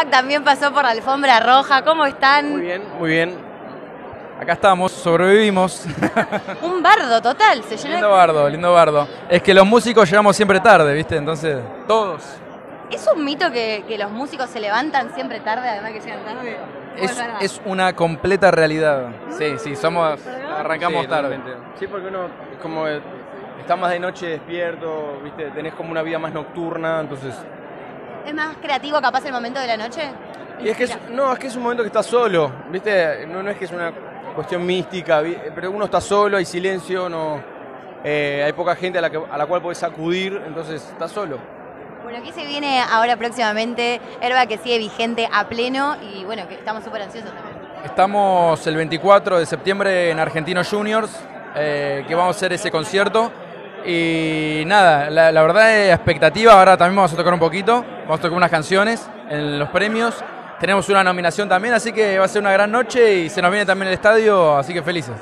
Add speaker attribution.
Speaker 1: Airbag también pasó por la alfombra roja. ¿Cómo están?
Speaker 2: Muy bien, muy bien. Acá estamos, sobrevivimos.
Speaker 1: Un bardo total, se llenó.
Speaker 2: lindo bardo, lindo bardo. Es que los músicos llegamos siempre tarde, ¿viste? Entonces, todos.
Speaker 1: ¿Es un mito que, que los músicos se levantan siempre tarde, además que llegan tarde? ¿O
Speaker 2: Es, es una completa realidad. Sí, sí, somos. Arrancamos
Speaker 3: Sí,
Speaker 2: tarde.
Speaker 3: totalmente. Sí, porque uno es como eh, está más de noche despierto, ¿viste? Tenés como una vida más nocturna, entonces...
Speaker 1: ¿Es más creativo capaz el momento de la noche?
Speaker 3: Y es que es, no, es que es un momento que estás solo, ¿viste? No, no es que es una cuestión mística, pero uno está solo, hay silencio, no eh, hay poca gente a la, que, a la cual podés acudir, entonces estás solo.
Speaker 1: Bueno, ¿qué se viene ahora próximamente? Airbag que sigue vigente a pleno y bueno, que estamos súper ansiosos también.
Speaker 2: Estamos el 24 de septiembre en Argentinos Juniors, eh, que vamos a hacer ese concierto. Y nada, la, verdad es expectativa, ahora también vamos a tocar un poquito, vamos a tocar unas canciones en los premios. Tenemos una nominación también, así que va a ser una gran noche y se nos viene también el estadio, así que felices.